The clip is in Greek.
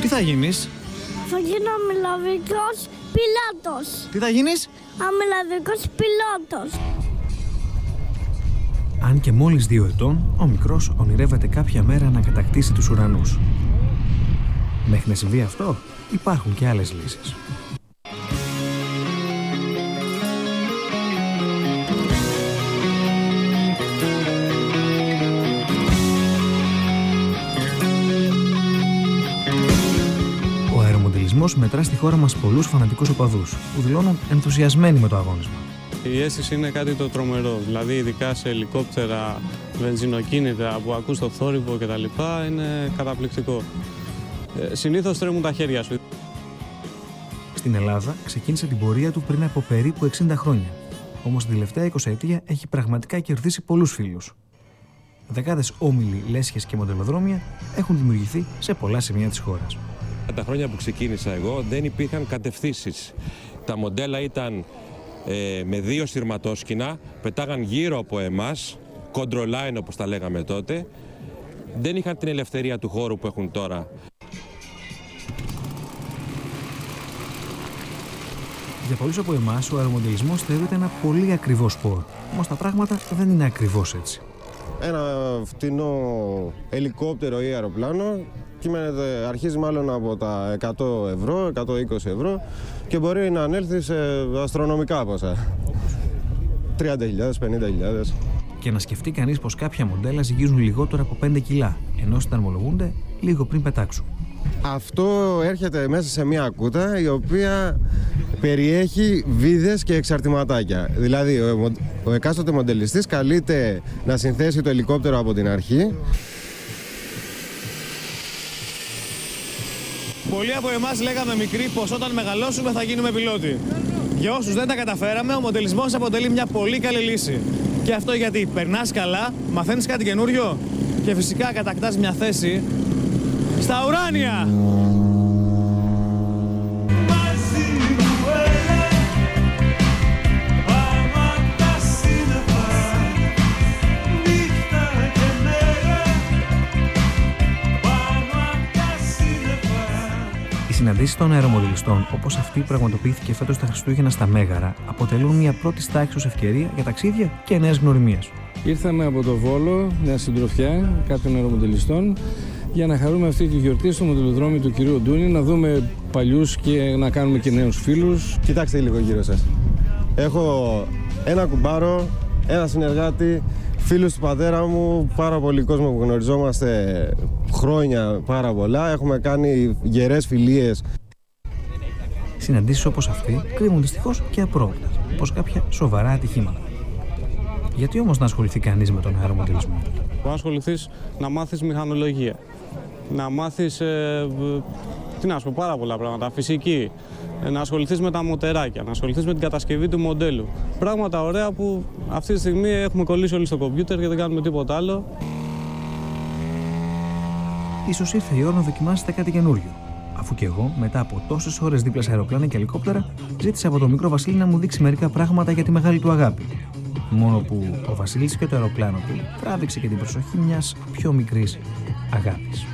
Τι θα γίνεις, Θα γίνω αμυλαβικός πιλότος. Τι θα γίνεις, Αμυλαβικός πιλότος. Αν και μόλις δύο ετών, ο μικρός ονειρεύεται κάποια μέρα να κατακτήσει τους ουρανούς. Μέχρι να συμβεί αυτό, υπάρχουν και άλλες λύσεις. Αερομοντελισμός μετρά στη χώρα μας πολλούς φανατικούς οπαδούς που δηλώνουν ενθουσιασμένοι με το αγώνισμα. Η αίσθηση είναι κάτι το τρομερό. Δηλαδή, ειδικά σε ελικόπτερα, βενζινοκίνητα που ακούς το θόρυβο κτλ. είναι καταπληκτικό. Ε, συνήθως τρέμουν τα χέρια σου. Στην Ελλάδα ξεκίνησε την πορεία του πριν από περίπου 60 χρόνια. Όμως την τελευταία 20 ετία έχει πραγματικά κερδίσει πολλούς φίλους. Δεκάδες όμιλοι, λέσχες και μοντελοδρόμια έχουν δημιουργηθεί σε πολλά σημεία της χώρας. Τα χρόνια που ξεκίνησα εγώ δεν υπήρχαν κατευθύνσεις. Τα μοντέλα ήταν ε, με δύο σειρματόσκηνα, πετάγαν γύρω από εμάς, control line όπως τα λέγαμε τότε. Δεν είχαν την ελευθερία του χώρου που έχουν τώρα. Για πολλούς από εμάς, ο αερομοντελισμός θεωρείται ένα πολύ ακριβό σπορ. Όμως τα πράγματα δεν είναι ακριβώς έτσι. Ένα φτηνό ελικόπτερο ή αεροπλάνο κείμενεται, αρχίζει μάλλον από τα 100 ευρώ, 120 ευρώ και μπορεί να ανέλθει σε αστρονομικά ποσά. 30.000, 50.000. Και να σκεφτεί κανείς πως κάποια μοντέλα ζυγίζουν λιγότερο από 5 κιλά, ενώ συνταρμολογούνται λίγο πριν πετάξουν. Αυτό έρχεται μέσα σε μια κούτα η οποία περιέχει βίδες και εξαρτηματάκια. Δηλαδή ο, μον- ο εκάστοτε μοντελιστής καλείται να συνθέσει το ελικόπτερο από την αρχή Πολλοί από εμάς λέγαμε μικροί πως όταν μεγαλώσουμε θα γίνουμε πιλότοι. Για όσους δεν τα καταφέραμε, ο μοντελισμός αποτελεί μια πολύ καλή λύση. Και αυτό γιατί περνάς καλά, μαθαίνεις κάτι καινούριο και φυσικά κατακτάς μια θέση στα ουράνια. Οι συναντήσεις των αερομοντελιστών, όπως αυτή που πραγματοποιήθηκε φέτος τα Χριστούγεννα στα Μέγαρα, αποτελούν μια πρώτη τάξη ευκαιρία για ταξίδια και νέες γνωριμίες. Ήρθαμε από το Βόλο, μια συντροφιά κάποιων αερομοντελιστών, για να χαρούμε αυτή τη γιορτή στο μοντελοδρόμιο του κυρίου Ντούνη, να δούμε παλιούς και να κάνουμε και νέους φίλους. Κοιτάξτε λίγο γύρω σας. Έχω ένα κουμπάρο, ένα συνεργάτη, φίλους του πατέρα μου, πάρα πολύ κόσμο που γνωριζόμαστε χρόνια πάρα πολλά. Έχουμε κάνει γερές φιλίες. Συναντήσεις όπως αυτή κρύβουν δυστυχώς και απρόβλεπτα, όπως κάποια σοβαρά ατυχήματα. Γιατί όμως να ασχοληθεί κανείς με τον αερομοντελισμό; Μπορεί να ασχοληθείς να μάθεις μηχανολογία. Να μάθεις. Ε, β- τι να σου πω, πάρα πολλά πράγματα. Φυσική. Ε, να ασχοληθείς με τα μοτεράκια. Να ασχοληθείς με την κατασκευή του μοντέλου. Πράγματα ωραία που αυτή τη στιγμή έχουμε κολλήσει όλοι στο κομπιούτερ και δεν κάνουμε τίποτα άλλο. Ίσως ήρθε η ώρα να δοκιμάσετε κάτι καινούριο. Αφού και εγώ, μετά από τόσες ώρες δίπλα σε αεροπλάνα και ελικόπτερα, ζήτησα από τον μικρό Βασίλη να μου δείξει μερικά πράγματα για τη μεγάλη του αγάπη. Μόνο που ο Βασίλης και το αεροπλάνο του τράβηξε και την προσοχή μιας πιο μικρής αγάπης.